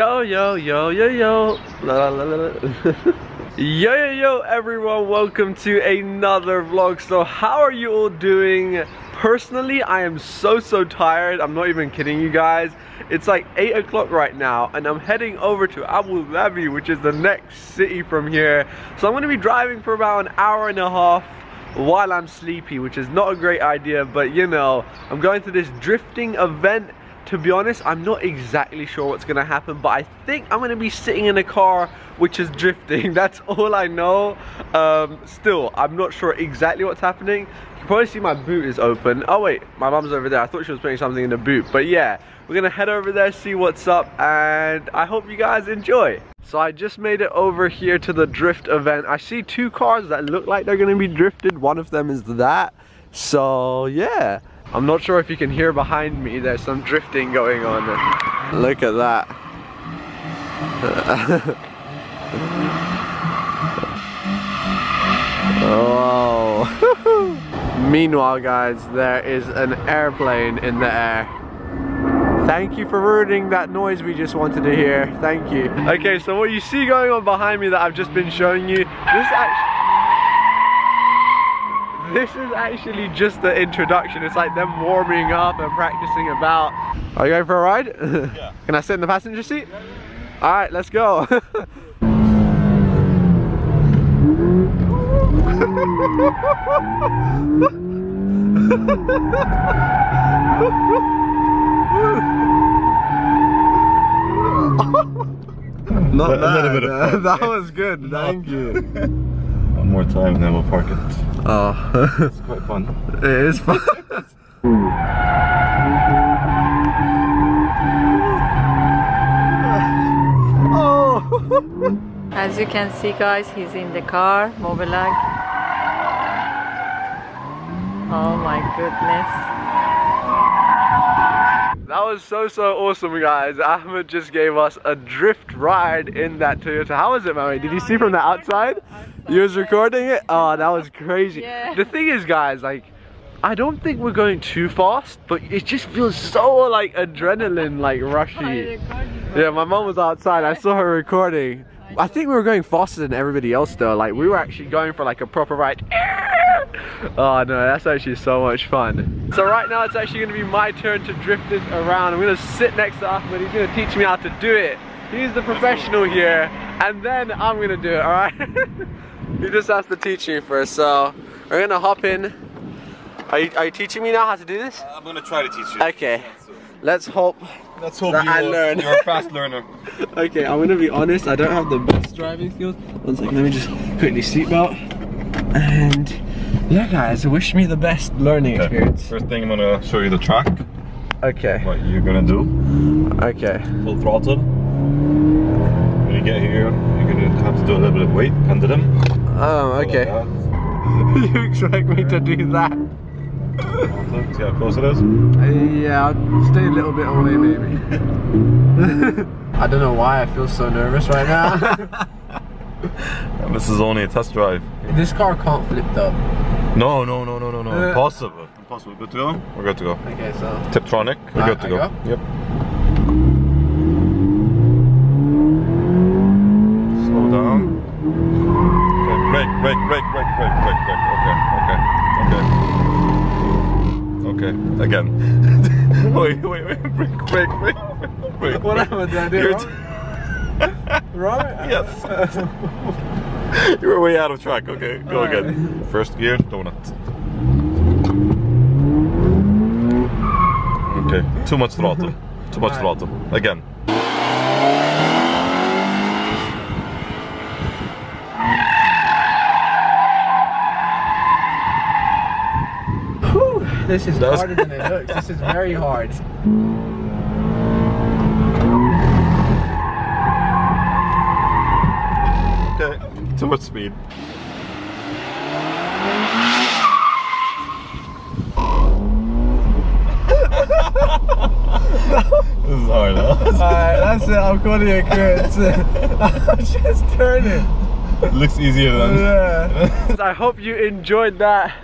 Yo, yo, yo, yo, yo. La, la, la, yo, yo, yo, everyone. Welcome to another vlog. So, how are you all doing? Personally, I am so, so tired. I'm not even kidding you guys. It's like 8 o'clock right now, and I'm heading over to Abu Dhabi, which is the next city from here. So, I'm going to be driving for about an hour and a half while I'm sleepy, which is not a great idea, but you know, I'm going to this drifting event to be honest, I'm not exactly sure what's gonna happen, but I think I'm gonna be sitting in a car which is drifting. That's all I know. Um, still, I'm not sure exactly what's happening. You can probably see my boot is open. Oh wait, my mom's over there. I thought she was putting something in the boot, but yeah, we're gonna head over there, see what's up, and I hope you guys enjoy. So I just made it over here to the drift event. I see two cars that look like they're gonna be drifted. One of them is that. So yeah, I'm not sure if you can hear behind me, there's some drifting going on. Look at that. oh. Meanwhile guys, there is an airplane in the air. Thank you for ruining that noise we just wanted to hear. Thank you. Okay, so what you see going on behind me that I've just been showing you, this actually this is actually just the introduction. It's like them warming up and practicing about. Are you going for a ride? Yeah. Can I sit in the passenger seat? Yeah, yeah. All right, let's go. Not bad. that was good. Thank you more time and then we'll park it. Oh. it's quite fun. It is fun. oh. As you can see guys, he's in the car, Mobilag. Oh my goodness. That was so, so awesome, guys. Ahmed just gave us a drift ride in that Toyota. How was it, Mami? Did you see from the outside? You was recording it? Oh, that was crazy. Yeah. The thing is, guys, like, I don't think we're going too fast, but it just feels so, like, adrenaline, like, rushy. Yeah, my mom was outside. I saw her recording. I think we were going faster than everybody else, though. Like, we were actually going for, like, a proper ride. Oh no, that's actually so much fun. So right now it's actually gonna be my turn to drift this around. I'm gonna sit next to Ahmed, he's gonna teach me how to do it. He's the professional here, and then I'm gonna do it, alright? he just has to teach me first, so we're gonna hop in. Are you, are you teaching me now how to do this? Uh, I'm gonna try to teach you. Okay, let's hope Let's hope you I learn. You're a fast learner. okay, I'm gonna be honest, I don't have the best driving skills. One second, let me just quickly seatbelt. And yeah guys, wish me the best learning okay. experience. First thing I'm gonna show you the track. Okay. What you're gonna do. Okay. Full throttle. When you get here, you're gonna have to do a little bit of weight, pendulum. Oh, okay. Like you expect me to do that? See how close it is? Uh, yeah, I'll stay a little bit away maybe. I don't know why I feel so nervous right now. this is only a test drive. This car can't flip though. No, no, no, no, no, no. Uh, Impossible. Impossible. Good to go? We're good to go. Okay, so. Tiptronic. We're good to go. go. Yep. Slow down. Okay, brake, brake, brake, brake, brake, again. wait, wait, wait. Brake, brake, brake, brake. What happened? Did I do right? yes. you were way out of track. Okay, go All again. Right. First gear, donut. Okay, too much throttle. Too much right. throttle. Again. This is harder than it looks. This is very hard. Okay, Too much speed. this is hard, though. Alright, that's it. I'm calling it quits. I'm just turning. It looks easier than. Yeah. I hope you enjoyed that.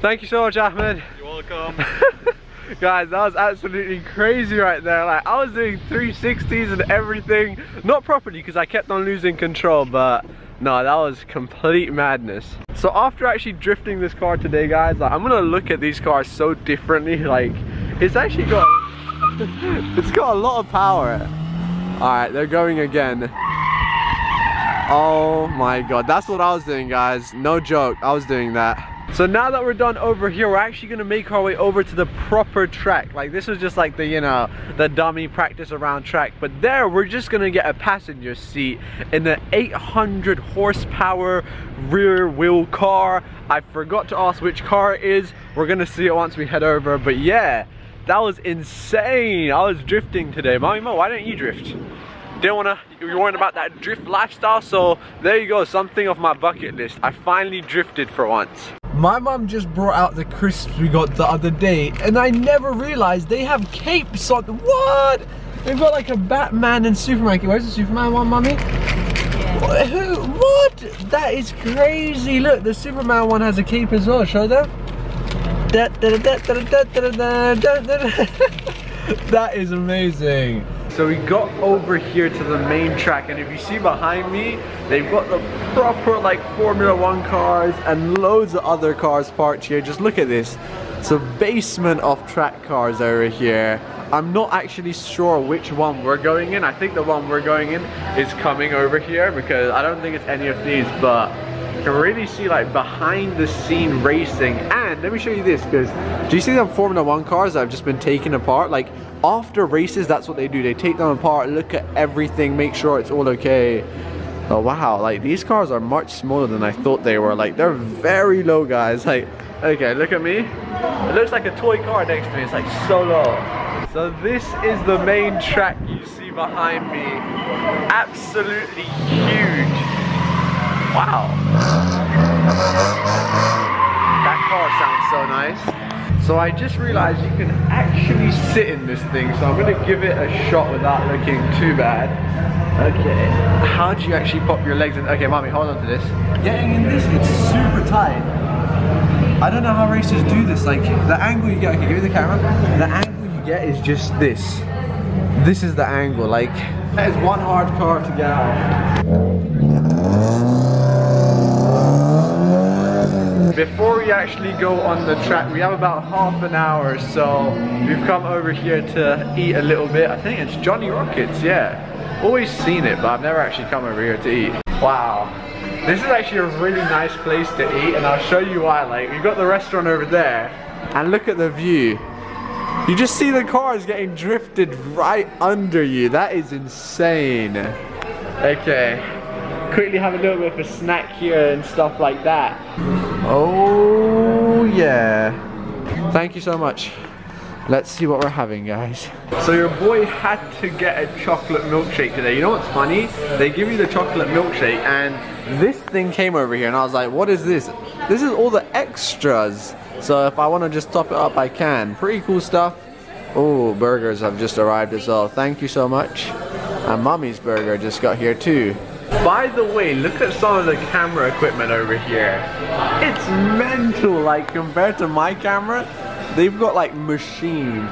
Thank you so much, Ahmed. Welcome. Guys, that was absolutely crazy right there. Like, I was doing 360s and everything. Not properly, because I kept on losing control, but no, that was complete madness. So after actually drifting this car today, guys, like, I'm gonna look at these cars so differently. Like, it's actually got, it's got a lot of power. All right, they're going again. Oh my God, that's what I was doing, guys. No joke, I was doing that. So now that we're done over here, we're actually gonna make our way over to the proper track. Like this was just like the, you know, the dummy practice around track. But there, we're just gonna get a passenger seat in the 800 horsepower rear wheel car. I forgot to ask which car it is. We're gonna see it once we head over. But yeah, that was insane. I was drifting today. Mommy Mo, why don't you drift? didn't wanna you're worrying about that drift lifestyle so there you go something off my bucket list i finally drifted for once my mom just brought out the crisps we got the other day and i never realized they have capes on what they've got like a batman and superman where's the superman one mommy yeah. Who, what that is crazy look the superman one has a cape as well show them that is amazing so we got over here to the main track and if you see behind me, they've got the proper like Formula One cars and loads of other cars parked here. Just look at this. It's a basement of track cars over here. I'm not actually sure which one we're going in. I think the one we're going in is coming over here because I don't think it's any of these, but can really see like behind the scene racing. And let me show you this because do you see them Formula One cars that have just been taken apart? Like after races, that's what they do. They take them apart, look at everything, make sure it's all okay. Oh wow, like these cars are much smaller than I thought they were. Like they're very low guys. Like, okay, look at me. It looks like a toy car next to me. It's like so low. So this is the main track you see behind me. Absolutely huge. Wow. That car sounds so nice. So I just realized you can actually sit in this thing, so I'm gonna give it a shot without looking too bad. Okay, how do you actually pop your legs in? Okay, mommy, hold on to this. Getting in this, it's super tight. I don't know how racers do this, like the angle you get, okay, give me the camera. The angle you get is just this. This is the angle, like, that is one hard car to get out. Before we actually go on the track, we have about half an hour, so we've come over here to eat a little bit. I think it's Johnny Rockets, yeah. Always seen it, but I've never actually come over here to eat. Wow. This is actually a really nice place to eat, and I'll show you why. Like, we've got the restaurant over there, and look at the view. You just see the cars getting drifted right under you. That is insane. Okay quickly have a little bit of a snack here and stuff like that. Oh yeah. Thank you so much. Let's see what we're having, guys. So your boy had to get a chocolate milkshake today. You know what's funny? They give you the chocolate milkshake and this thing came over here and I was like, what is this? This is all the extras. So if I want to just top it up, I can. Pretty cool stuff. Oh, burgers have just arrived as well. Thank you so much. And mommy's burger just got here too. By the way, look at some of the camera equipment over here. It's mental, like compared to my camera, they've got like machines.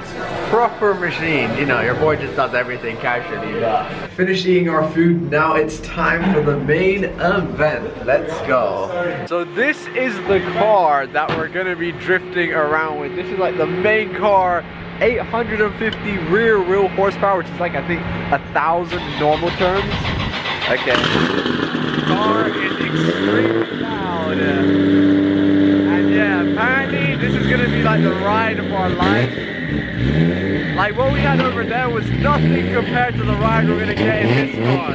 Proper machines. You know, your boy just does everything casually, but finished eating our food. Now it's time for the main event. Let's go. So this is the car that we're gonna be drifting around with. This is like the main car 850 rear wheel horsepower, which is like I think a thousand normal terms. Okay. Car is extremely loud. And yeah, apparently this is gonna be like the ride of our life. Like what we had over there was nothing compared to the ride we're gonna get in this car.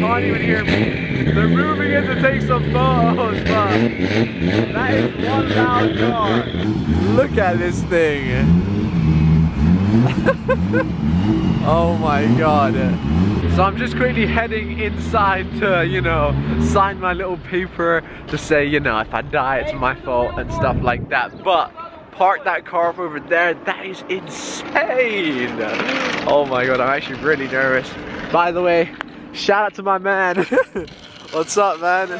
Can't even hear me. They're moving in to take some photos, but that is one loud car. Look at this thing. oh my god. So I'm just quickly heading inside to, you know, sign my little paper to say, you know, if I die, it's my fault and stuff like that. But park that car over there, that is insane. Oh my god, I'm actually really nervous. By the way, shout out to my man. What's up, man?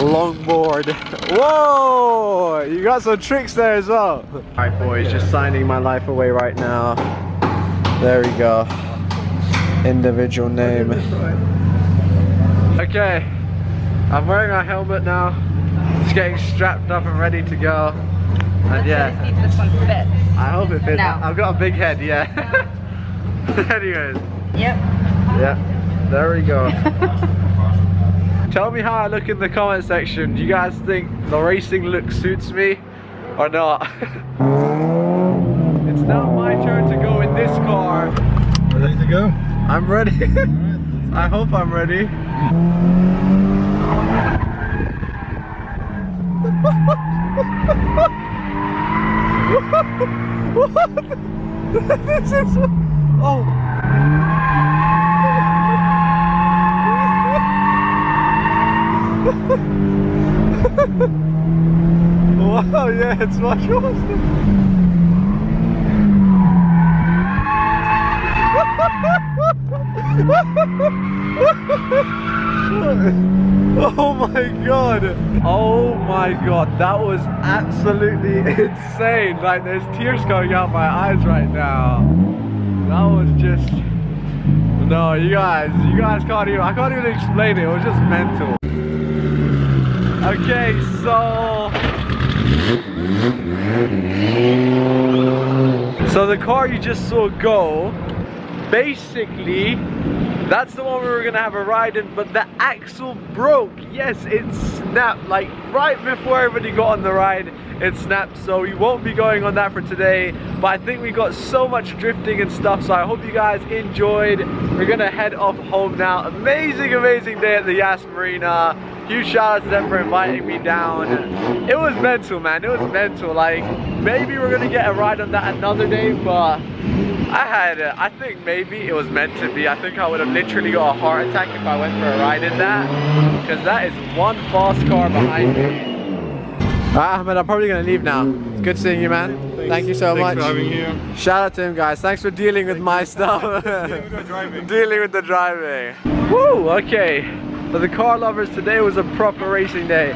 longboard. Whoa! You got some tricks there as well. Alright boys, just signing my life away right now. There we go. Individual name. Okay. I'm wearing a helmet now. It's getting strapped up and ready to go. And yeah, See if this one fits. I hope it fits. No. I've got a big head, yeah. Anyways, Yep. Yep. there we go. Tell me how I look in the comment section. Do you guys think the racing look suits me or not? it's now my turn to go in this car. Ready to go? I'm ready. I hope I'm ready. what? this is oh. wow, yeah, it's much faster. Oh my god! Oh my god, that was absolutely insane. Like there's tears coming out my eyes right now. That was just no, you guys, you guys can't even I can't even explain it, it was just mental. Okay, so So the car you just saw go, basically that's the one we were gonna have a ride in, but the axle broke. Yes, it snapped. Like right before everybody got on the ride, it snapped. So we won't be going on that for today. But I think we got so much drifting and stuff. So I hope you guys enjoyed. We're gonna head off home now. Amazing, amazing day at the Yas Marina. Huge shout out to them for inviting me down. It was mental, man. It was mental. Like maybe we're gonna get a ride on that another day, but I had, uh, I think maybe it was meant to be. I think I would have literally got a heart attack if I went for a ride in that. Because that is one fast car behind me. Ah, Ahmed, I'm probably going to leave now. It's good seeing you, man. Thank you so Thanks much. for having me here. Shout out to him, guys. Thanks for dealing with my stuff. driving. dealing with the driving. Woo, okay. For the car lovers, today was a proper racing day.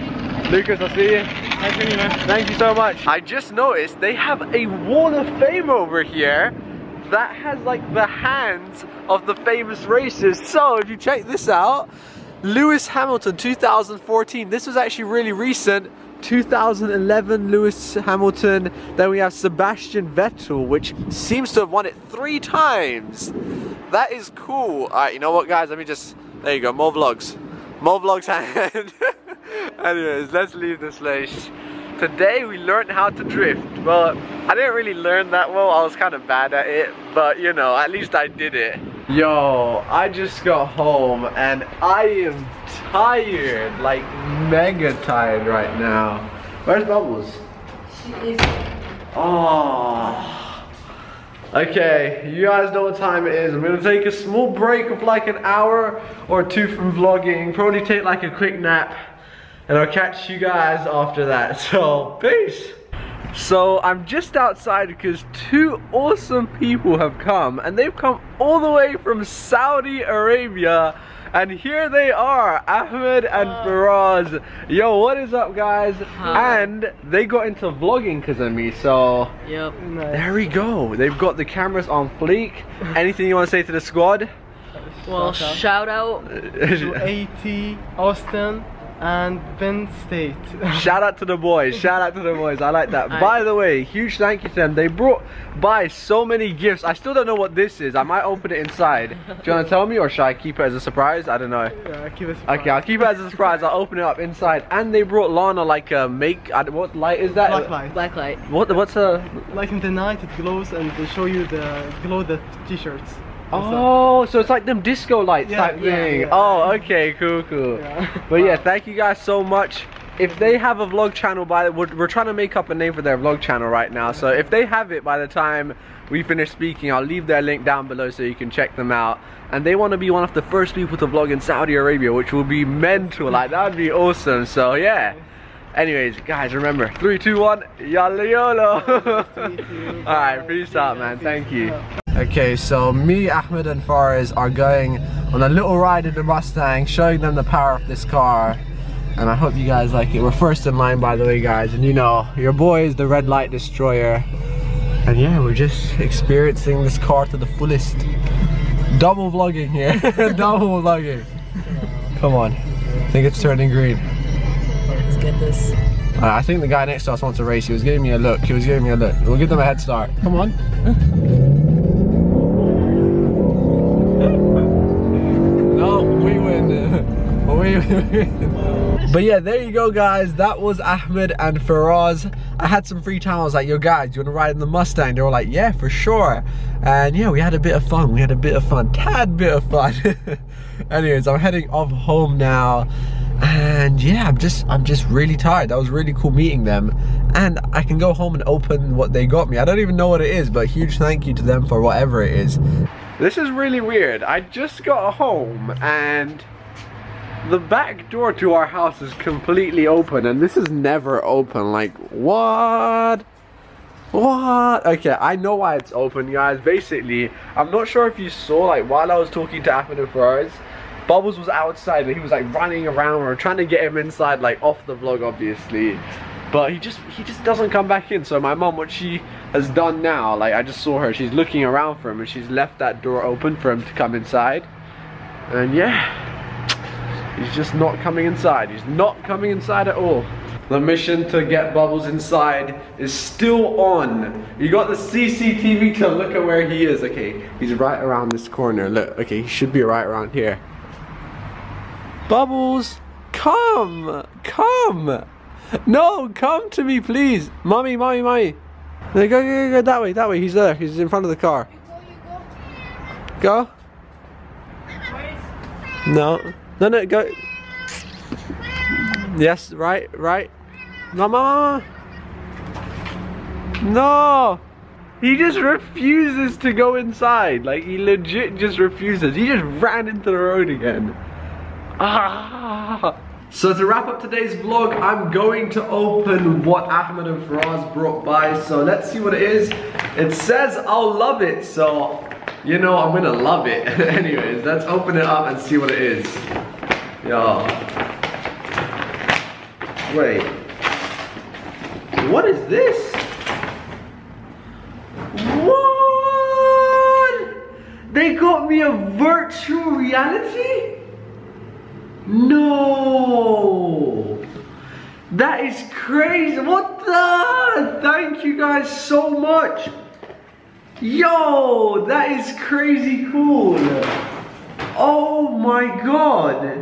Lucas, I'll see you. Hey, you know. Thank you so much. I just noticed they have a wall of fame over here that has like the hands of the famous racers. So if you check this out, Lewis Hamilton 2014. This was actually really recent. 2011 Lewis Hamilton. Then we have Sebastian Vettel, which seems to have won it three times. That is cool. All right, you know what, guys? Let me just. There you go. Mo Vlogs. Mo Vlogs hand. Anyways, let's leave this place. Today we learned how to drift. Well, I didn't really learn that well. I was kind of bad at it, but you know, at least I did it. Yo, I just got home and I am tired, like mega tired right now. Where's Bubbles? She is. Oh. Okay, you guys know what time it is. I'm gonna take a small break of like an hour or two from vlogging. Probably take like a quick nap. And I'll catch you guys after that. So, peace. So, I'm just outside because two awesome people have come. And they've come all the way from Saudi Arabia. And here they are, Ahmed and Faraz. Yo, what is up, guys? Hi. And they got into vlogging because of me, so Yep. there we go. They've got the cameras on fleek. Anything you want to say to the squad? Well, shout out. To AT, Austin, and Penn State. Shout out to the boys. Shout out to the boys. I like that. By the way, huge thank you to them. They brought by so many gifts. I still don't know what this is. I might open it inside. Do you want to tell me or should I keep it as a surprise? I don't know. yeah, keep it Okay, I'll keep it as a surprise. I'll open it up inside. And they brought Lana like a make. I, what light is that? Black light. Black light. What? What's a? Like in the night, it glows and they show you the glow the t-shirts. Oh, so it's like them disco lights Yeah, type yeah, thing. yeah. Oh, okay, cool, cool. But yeah, thank you guys so much. If they have a vlog channel by the, we're, we're trying to make up a name for their vlog channel right now. So if they have it by the time we finish speaking, I'll leave their link down below so you can check them out. And they want to be one of the first people to vlog in Saudi Arabia, which will be mental. Like that would be awesome. So yeah. Anyways, guys, remember three, two, one, yalla yolo. All right, peace out, man. Thank you. Okay, so me, Ahmed, and Faraz are going on a little ride in the Mustang, showing them the power of this car. and I hope you guys like it. We're first in line by the way guys and you know your boy is the red light destroyer and yeah we're just experiencing this car to the fullest. Double vlogging here, double vlogging. Come on, I think it's turning green. Let's get this. Uh, I think the guy next to us wants to race. He was giving me a look. He was giving me a look. We'll give them a head start. Come on. But yeah, there you go, guys. That was Ahmed and Faraz. I had some free time. I was like, yo, guys, you want to ride in the Mustang? They were like, yeah, for sure. And yeah, we had a bit of fun. We had a bit of fun. Tad bit of fun. Anyways, I'm heading off home now and yeah i'm just i'm just really tired that was really cool meeting them and i can go home and open what they got me i don't even know what it is but huge thank you to them for whatever it is this is really weird i just got home and the back door to our house is completely open and this is never open like what what? Okay, I know why it's open, guys. Basically, I'm not sure if you saw, like, while I was talking to Ahmed and Faraz, Bubbles was outside and he was like running around. Are trying to get him inside, like off the vlog, obviously. But he just he just doesn't come back in. So my mom, what she has done now, like I just saw her, she's looking around for him and she's left that door open for him to come inside. And yeah, he's just not coming inside. He's not coming inside at all. The mission to get Bubbles inside is still on. You got the CCTV to look at where he is. Okay, he's right around this corner. Look, okay, he should be right around here. Bubbles, come, come. No, come to me, please. Mommy, mommy, mommy. Go, go, go, go that way, that way. He's there. He's in front of the car. Go. No, no, no, go. Yes, right, right. No, mama. No. He just refuses to go inside. Like, he legit just refuses. He just ran into the road again. Ah. So to wrap up today's vlog, I'm going to open what Ahmed and Faraz brought by. So let's see what it is. It says I'll love it, so you know I'm gonna love it. Anyways, let's open it up and see what it is. Yo. Wait. What is this? What? They got me a virtual reality? No! That is crazy. What the? Thank you guys so much. Yo, that is crazy cool. Oh my god.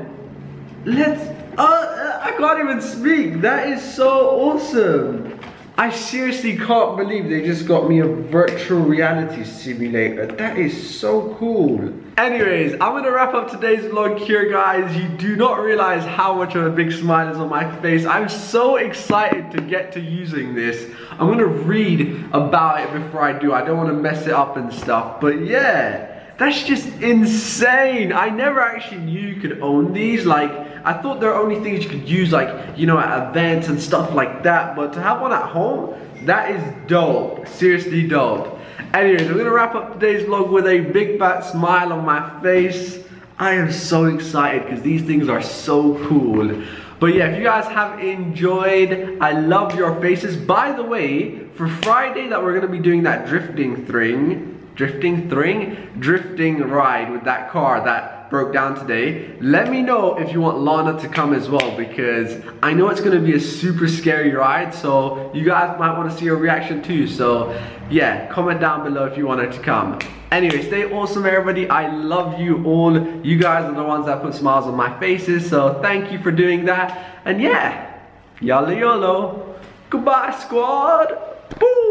Let's, uh, I can't even speak. That is so awesome. I seriously can't believe they just got me a virtual reality simulator. That is so cool. Anyways, I'm gonna wrap up today's vlog here, guys. You do not realize how much of a big smile is on my face. I'm so excited to get to using this. I'm gonna read about it before I do. I don't wanna mess it up and stuff, but yeah. That's just insane. I never actually knew you could own these. Like, I thought there are only things you could use like, you know, at events and stuff like that. But to have one at home, that is dope. Seriously dope. Anyways, I'm gonna wrap up today's vlog with a big fat smile on my face. I am so excited because these things are so cool. But yeah, if you guys have enjoyed, I love your faces. By the way, for Friday that we're gonna be doing that drifting thing, drifting thing, drifting ride with that car that broke down today. Let me know if you want Lana to come as well because I know it's gonna be a super scary ride so you guys might wanna see her reaction too. So yeah, comment down below if you want her to come. Anyway, stay awesome everybody. I love you all. You guys are the ones that put smiles on my faces so thank you for doing that. And yeah, yalla yolo. Goodbye squad. Boom.